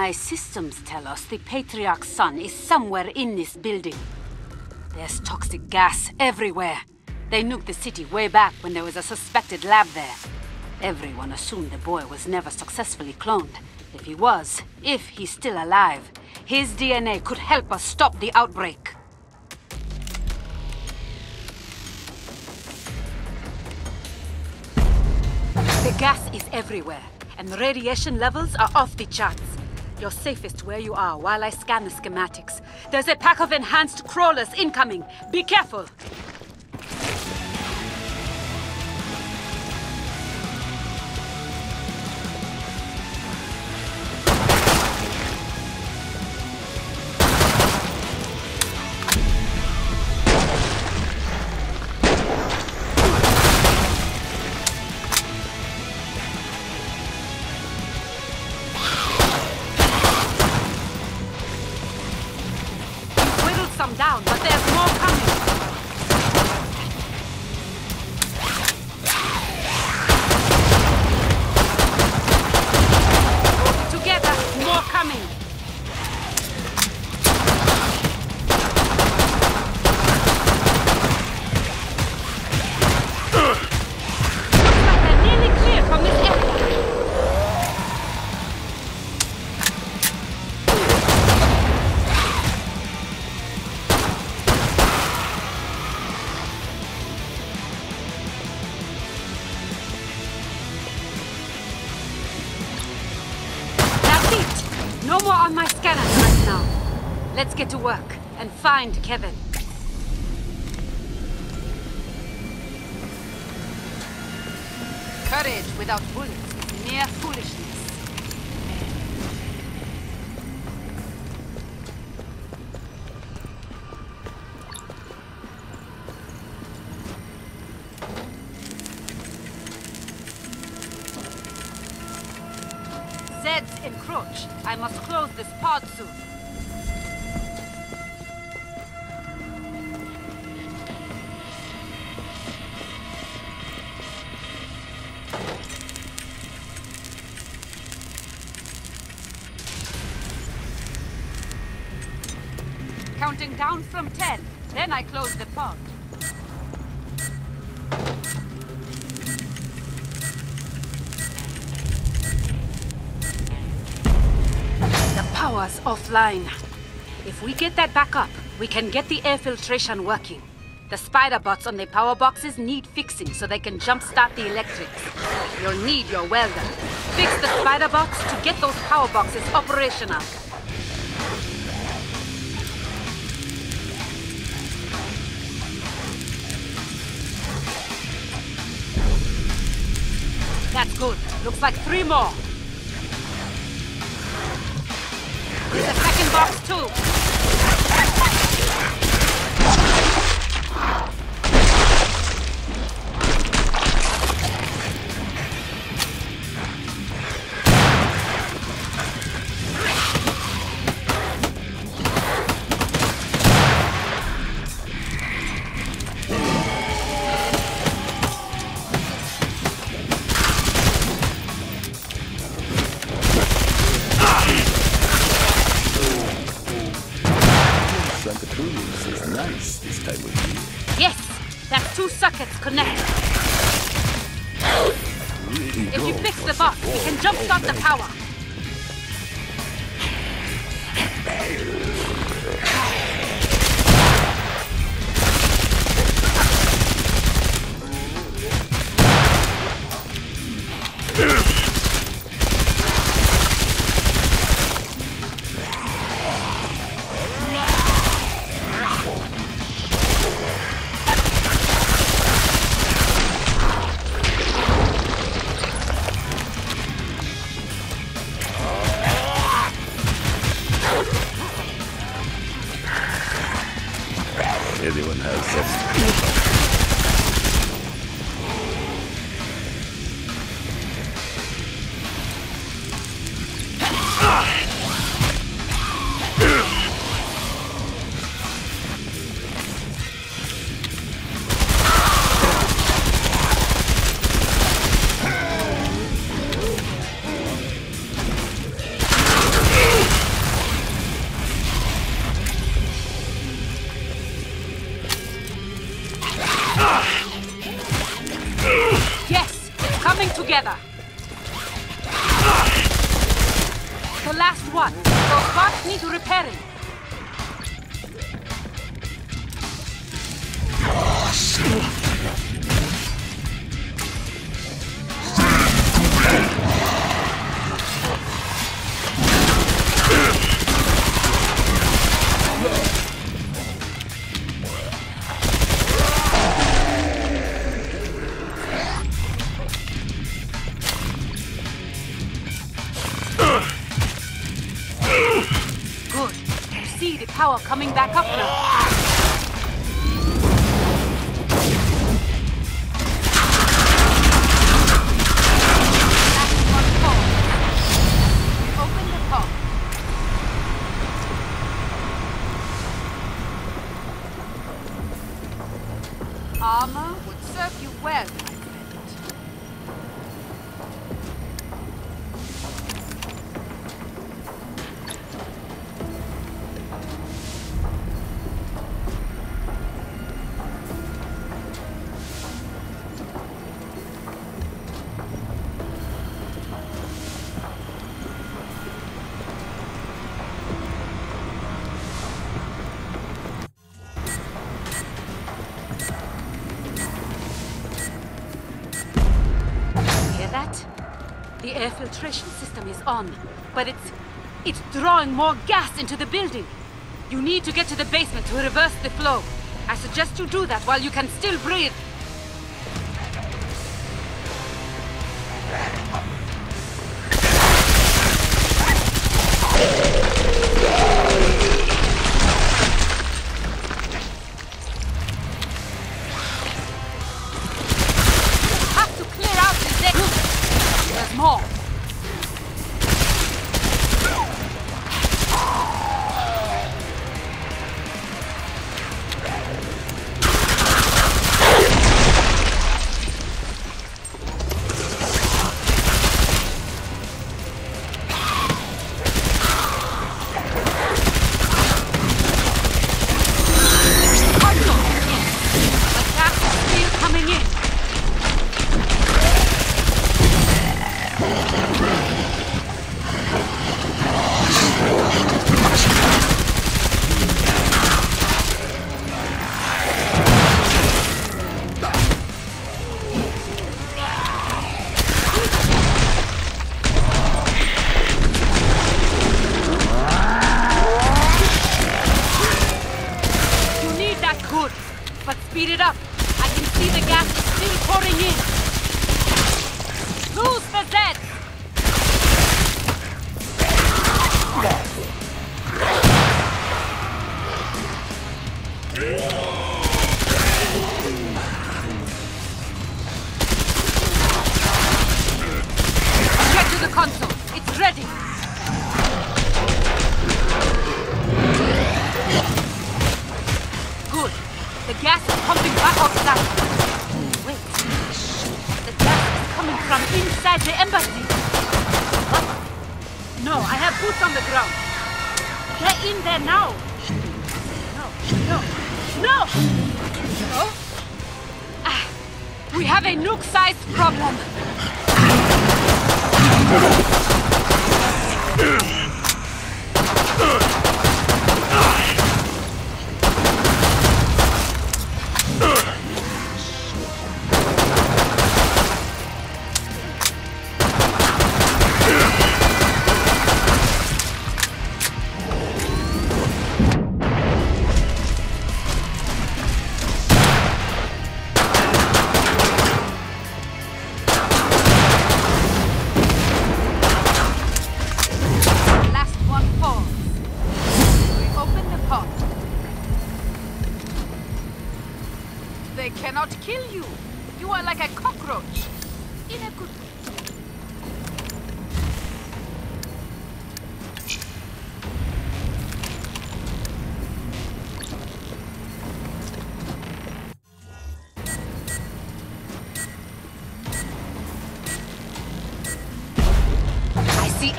My systems tell us the Patriarch's son is somewhere in this building. There's toxic gas everywhere. They nuked the city way back when there was a suspected lab there. Everyone assumed the boy was never successfully cloned. If he was, if he's still alive, his DNA could help us stop the outbreak. The gas is everywhere, and the radiation levels are off the charts. You're safest where you are while I scan the schematics. There's a pack of enhanced crawlers incoming. Be careful! Encroach. I must close this pod soon. Offline. If we get that back up, we can get the air filtration working. The spider bots on the power boxes need fixing so they can jumpstart the electrics. You'll need your welder. Fix the spider bots to get those power boxes operational. That's good. Looks like three more. Box too. Sanctuarius is nice this time of year. Yes, that's two sockets connected. Really If you fix the box, we can jumpstart the oh, power. Power coming back up now. Air filtration system is on, but it's it's drawing more gas into the building. You need to get to the basement to reverse the flow. I suggest you do that while you can still breathe.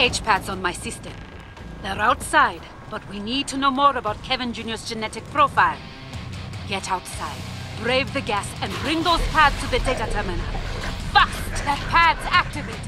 H-pads on my system. They're outside, but we need to know more about Kevin Jr.'s genetic profile. Get outside, brave the gas, and bring those pads to the data terminal. Fast! That pad's activated.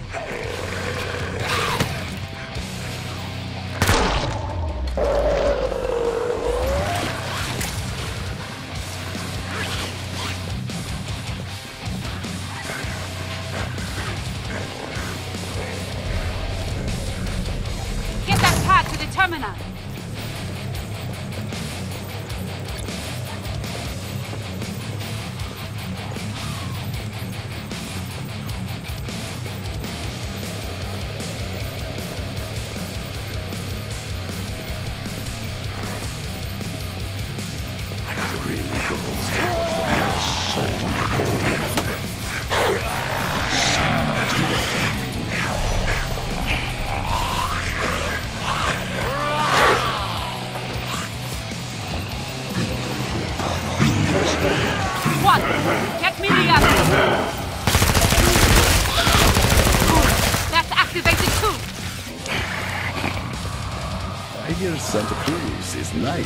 Cruz nice.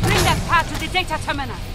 Bring that pad to the data terminal.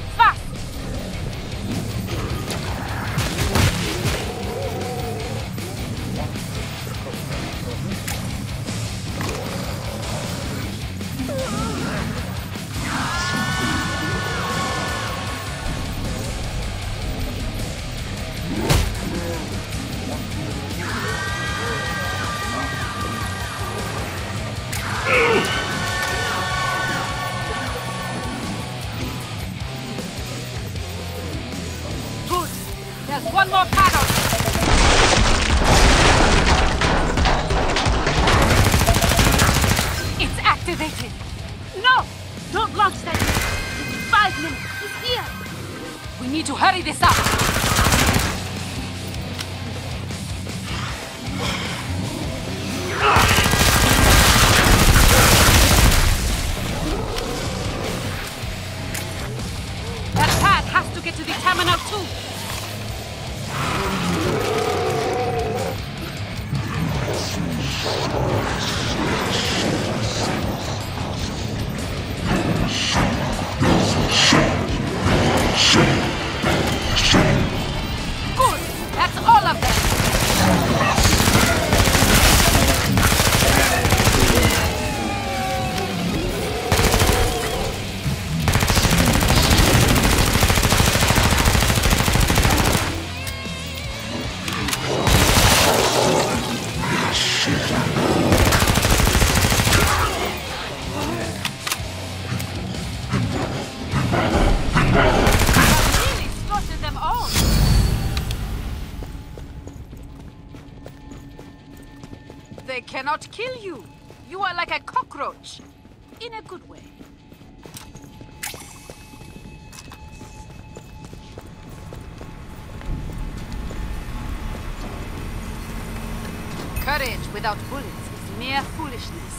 Courage without bullets is mere foolishness.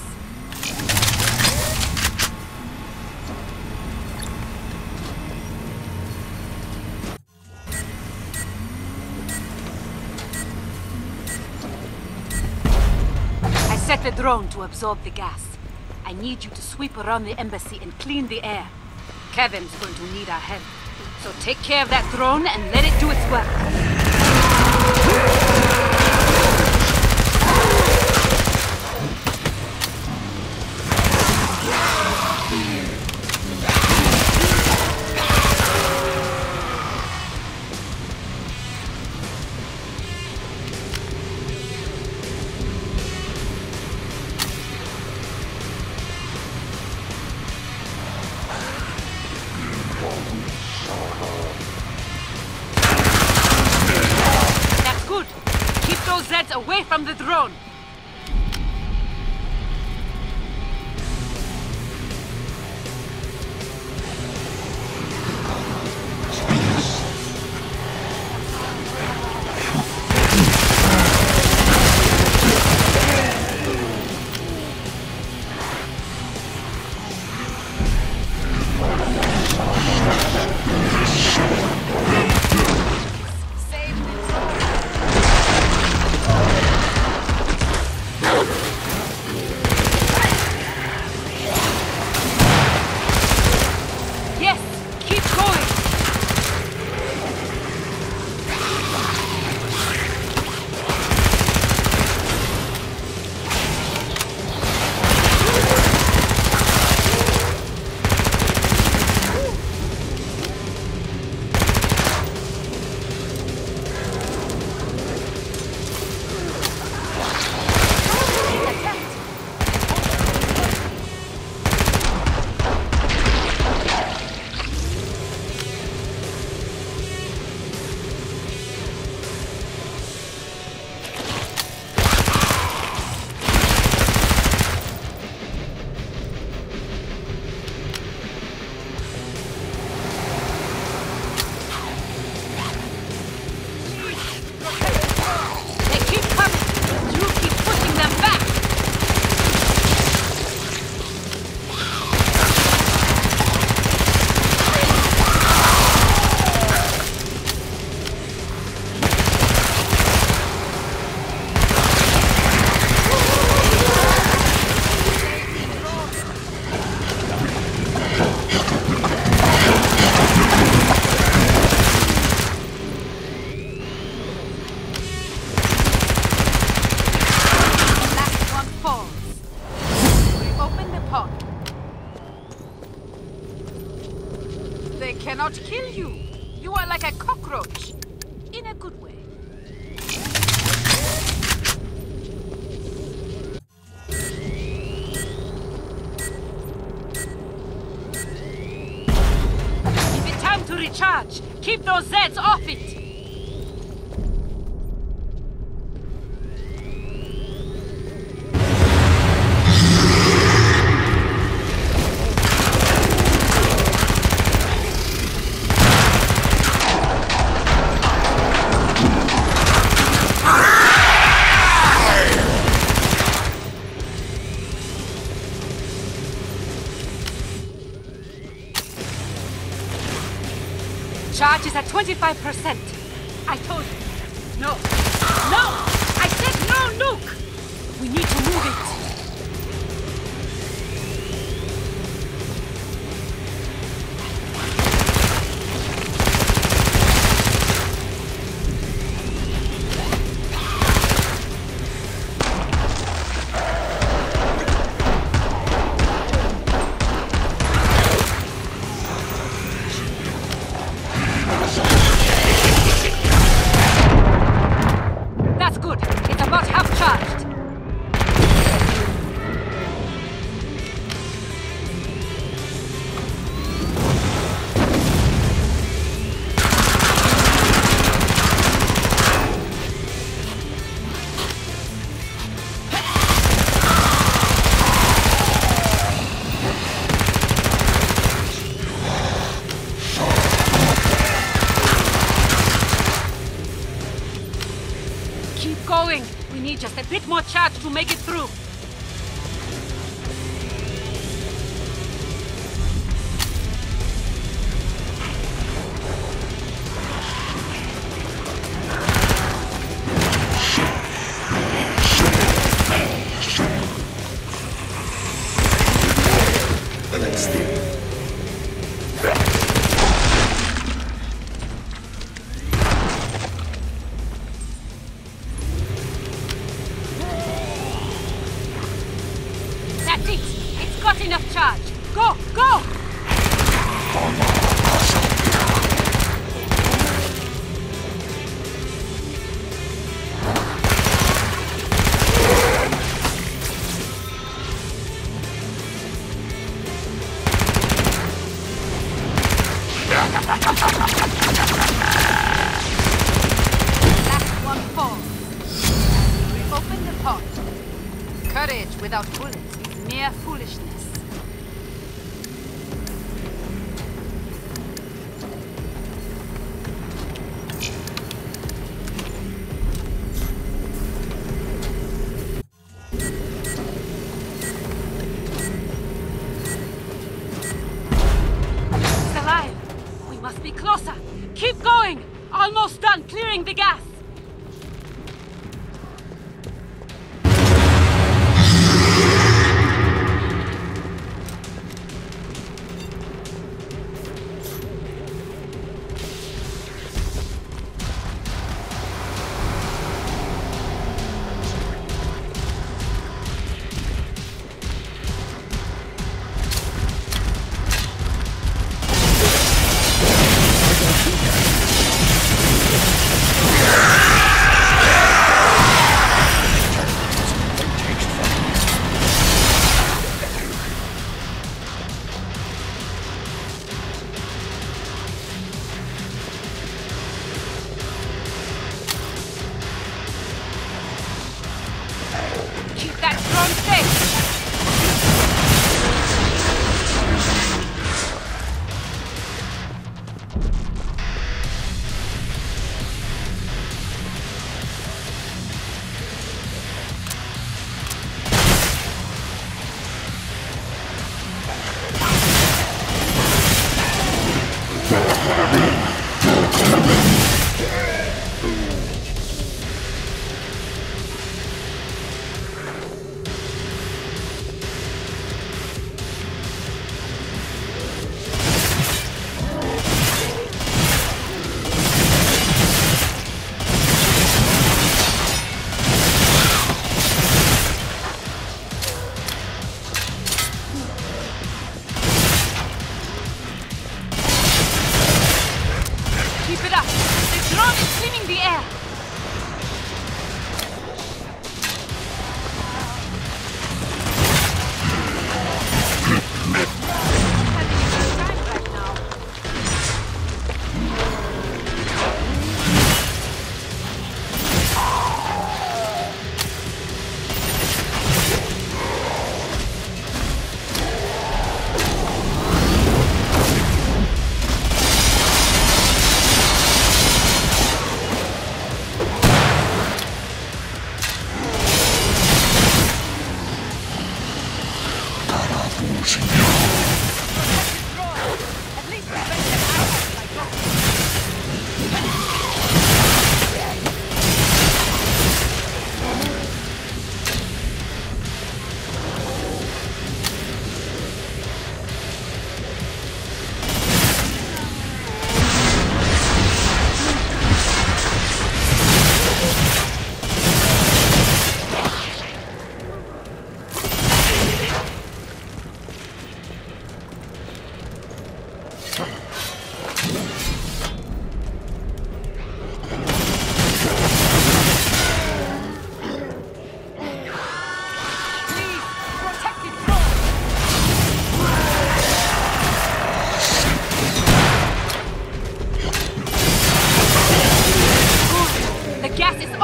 I set the drone to absorb the gas. I need you to sweep around the embassy and clean the air. Kevin's going to need our help. So take care of that drone and let it do its work. Away from. The drone. 35%.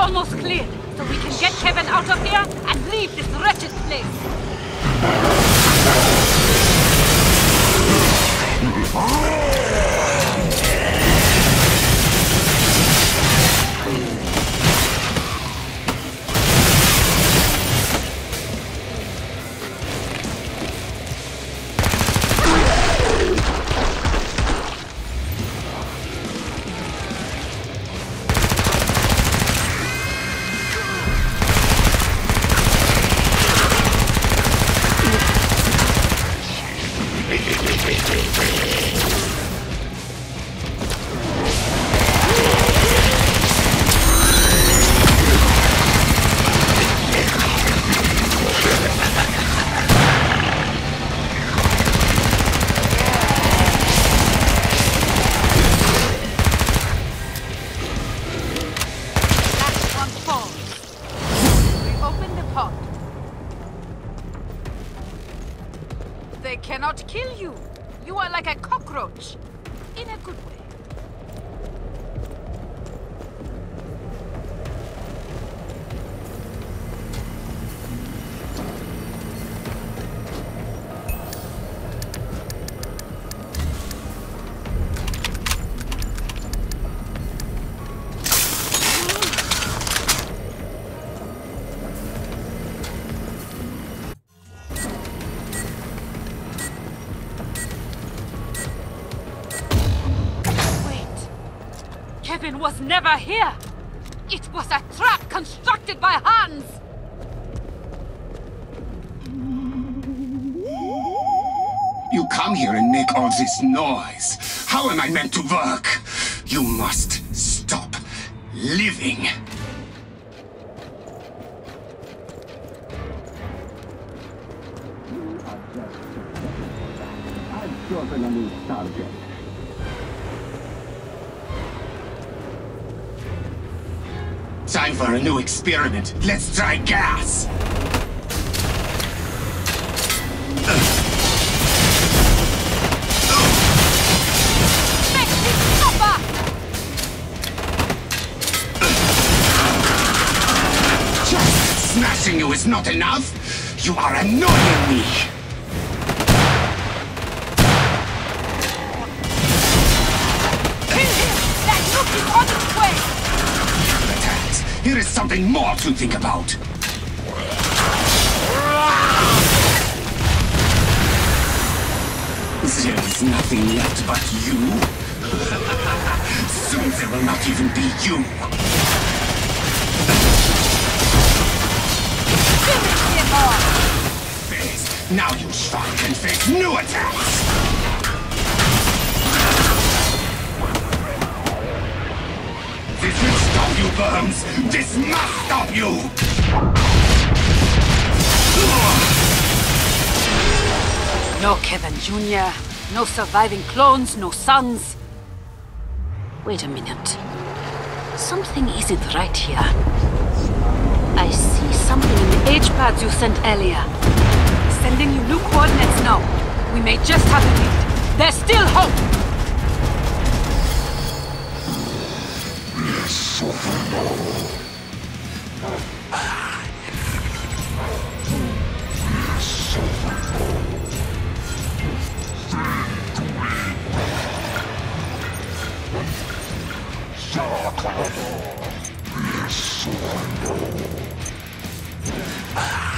Almost cleared, so we can get Kevin out of here and leave this wretched place. Never here. It was a trap constructed by Hans. You come here and make all this noise. How am I meant to work? You must stop living. I've chosen a new target. Time for a new experiment. Let's try gas. Smashing you is not enough. You are annoying me. Something more to think about. There is nothing left but you. Soon there will not even be you. Finish him off! Face. Now you shrunk and face new attacks. Burns. This must stop you. No Kevin Jr., no surviving clones, no sons. Wait a minute. Something isn't right here. I see something in the H-pads you sent earlier. Sending you new coordinates now. We may just have a lead. There's still hope! Yes, I.